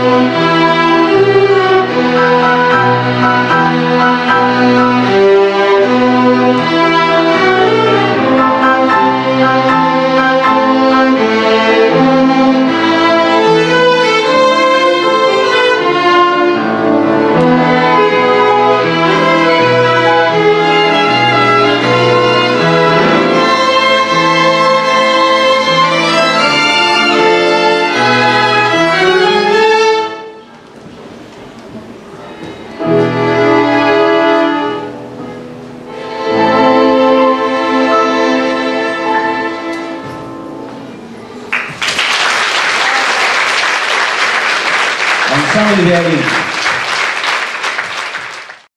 Música Marcelo Oliveira.